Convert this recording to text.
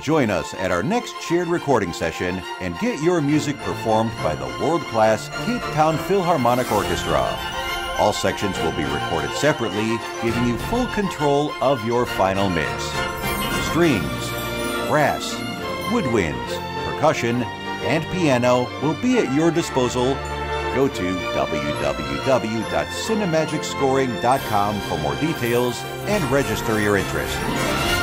Join us at our next shared recording session and get your music performed by the world class Cape Town Philharmonic Orchestra. All sections will be recorded separately, giving you full control of your final mix. Strings, brass, woodwinds, percussion, and piano will be at your disposal. Go to www.cinemagicscoring.com for more details and register your interest.